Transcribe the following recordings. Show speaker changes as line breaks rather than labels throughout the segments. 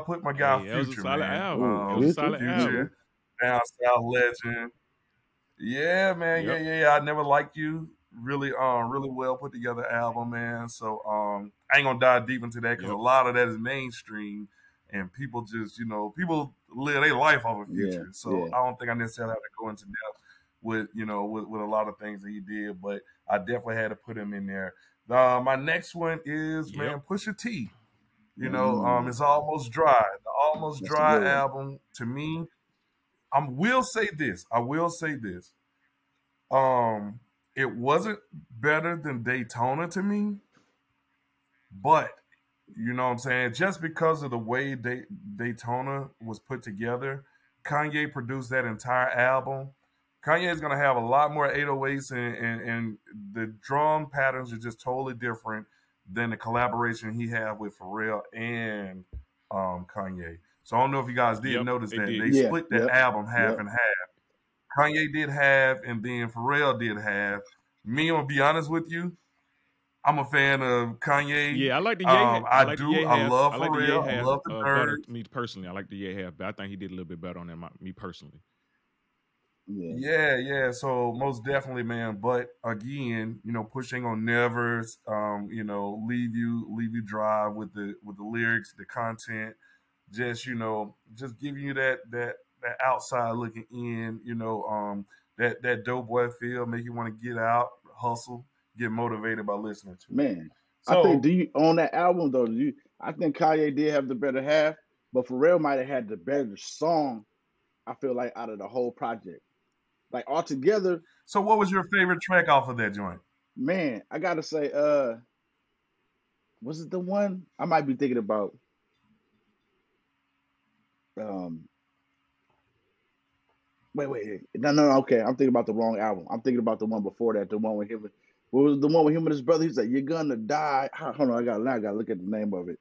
I put my guy
Hey, that was
Future,
solid
man.
album.
Um,
That was a solid
Future,
album.
down south legend. Yeah, man.
Yep.
Yeah, yeah, yeah. I never liked you. Really, um, really well put together album, man. So, um, I ain't gonna dive deep into that because
Yep.
a lot of that is mainstream, and people just, you know, people live their life off of Future.
Yeah,
so,
yeah.
I don't think I necessarily have to go into depth with, you know, with, with a lot of things that he did, but I definitely had to put him in there. Uh, my next one is man,
Yep.
Pusha T. You know,
Mm.
um, it's almost dry. The almost
That's
dry
good
album to me. I will say this. I will say this. Um, it wasn't better than Daytona to me, but you know what I'm saying. Just because of the way Day, Daytona was put together, Kanye produced that entire album. Kanye is gonna have a lot more 808s, and, and and the drum patterns are just totally different than the collaboration he had with Pharrell and um, Kanye. So I don't know if you guys did
Yep,
notice that
did.
they
Yeah,
split that
yep,
album half
yep.
and half. Kanye did half, and then Pharrell did half. Me, I'm gonna be honest with you. I'm a fan of Kanye.
Yeah, I like the Ye.
Um,
I,
I
like
do.
The
I
half.
love
I like the
Pharrell. I love the
uh, better. Me personally, I like the Ye half, but I think he did a little bit better on that. My, me personally.
Yeah.
Yeah, yeah. So most definitely, man. But again, you know, pushing on never, um, you know, leave you leave you drive with the with the lyrics, the content. Just you know, just giving you that that that outside looking in. You know, um, that that dope boy feel, make you want to get out, hustle, get motivated by listening to.
Man,
So
I think do you on that album though? Do you, I think Kanye did have the better half, but Pharrell might have had the better song. I feel like out of the whole project, like altogether,
so what was your favorite track off of that joint?
man, I gotta say, uh, was it the one I might be thinking about? Um, wait, wait, wait. no, no, okay, I'm thinking about the wrong album. I'm thinking about the one before that, the one with him. What was the one with him and his brother? He's like, "You're gonna die." Hold on, I got. I got to look at the name of it.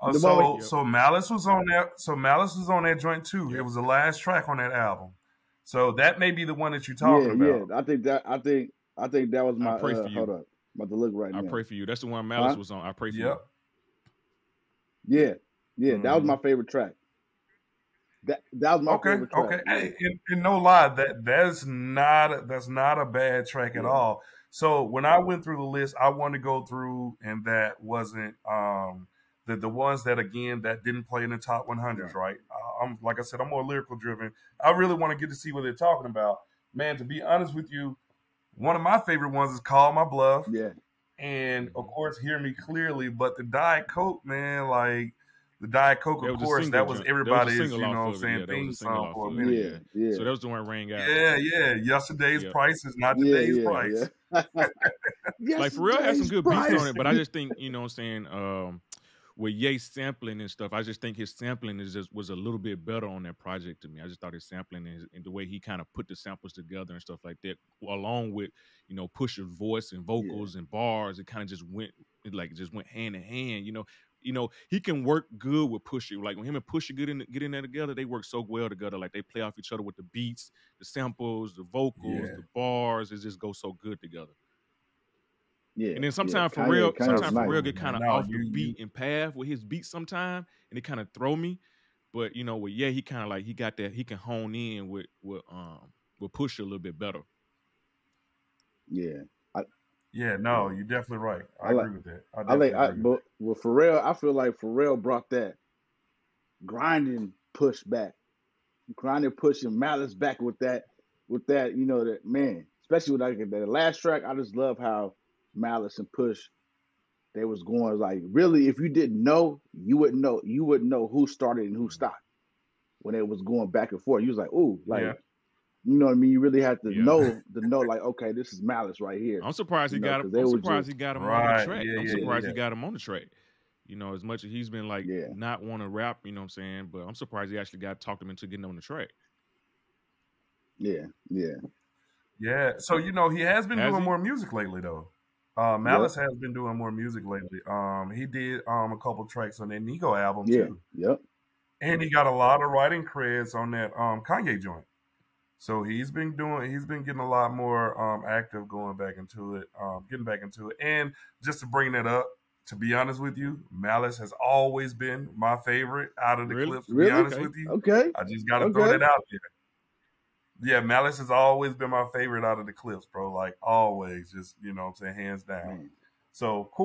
Uh, so
with-
so Malice was on that. So Malice was on that joint too. It was the last track on that album. So that may be the one that you're talking
yeah,
about.
yeah. I think that. I think. I think that was
I
my.
pray
Uh,
for you.
hold up, I'm about to look right
I
now.
pray for you. That's the one Malice
Huh?
was on. I pray for
Yep.
Yeah, yeah. That was
Mhm.
my favorite track. That that was my
Okay.
favorite track.
Okay.
yeah.
Hey, and, and no lie, that that's not that's not a bad track at all. So when I went through the list, I wanted to go through, and that wasn't um the the ones that again that didn't play in the top 100s, right? Uh, I'm like I said, I'm more lyrical driven. I really want to get to see what they're talking about. Man, to be honest with you, one of my favorite ones is "Call My Bluff."
Yeah,
and of course hear me clearly but the diet coke man like the diet coke of course that was
joint. Was
everybody's you know what i'm saying
Yeah, there
theme
was a single
song for a minute
yeah,
Yeah.
yeah.
So that was the one rang out.
yeah yeah yesterday's
Yeah.
price is not today's
yeah,
price
yeah. yes,
like Pharrell has some
today's
good beats on it, but I just think you know what I'm saying. Um, with Ye sampling and stuff, I just think his sampling is just was a little bit better on that project to me. I just thought his sampling and, and the way he kind of put the samples together and stuff like that, along with you know Pusha's voice and vocals and bars, it kind of just went it like just went hand in hand. You know, you know he can work good with Pusha. Like when him and Pusha get in get in there together, they work so well together. Like they play off each other with the beats, the samples, the vocals,
Yeah.
the bars. It just goes so good together.
Yeah,
And then sometimes
yeah.
for real, sometimes for real get kind of
No,
off
you-
the beat and path with his beats sometimes, and it kind of throw me. But you know, with yeah, he kind of like he got that he can hone in with with um with Pusha a little bit better.
Yeah,
yeah no you're definitely right i,
I like-
agree with that i,
I like. I,
with
but with Pharrell, I feel like Pharrell brought that grinding push back, grinding pushing malice back with that, with that. You know that man, especially with I like that last track. I just love how malice and push. They was going like really. If you didn't know, you wouldn't know. You wouldn't know who started and who mm-hmm. stopped when it was going back and forth. You was like, ooh, like
Yeah.
you know what I mean. You really had to
Yeah.
know to know like, okay, this is malice right here.
I'm surprised he
You know,
got
'cause
him. I'm surprised
just-
he got him on the track.
yeah,
I'm
yeah,
surprised
yeah.
he got him on the track. You know, as much as he's been like
Yeah.
not want to rap, you know what I'm saying, but I'm surprised he actually got talked him into getting on the track.
Yeah, yeah.
yeah so you know he has been
Has
doing
he?
more music lately though uh malice has been doing more music lately um he did um a couple tracks on that Nigo album
Yeah.
too
Yep.
and he got a lot of writing credits on that um Kanye joint. So he's been doing he's been getting a lot more um active going back into it, um getting back into it. And just to bring that up, to be honest with you, Malice has always been my favorite out of the
Really?
Clipse. To
Really?
be honest
Okay.
with you,
Okay.
I just got to throw that out there. Yeah, Malice has always been my favorite out of the Clipse, bro. Like always, just you know, what I'm saying hands down.
Man.
So cool.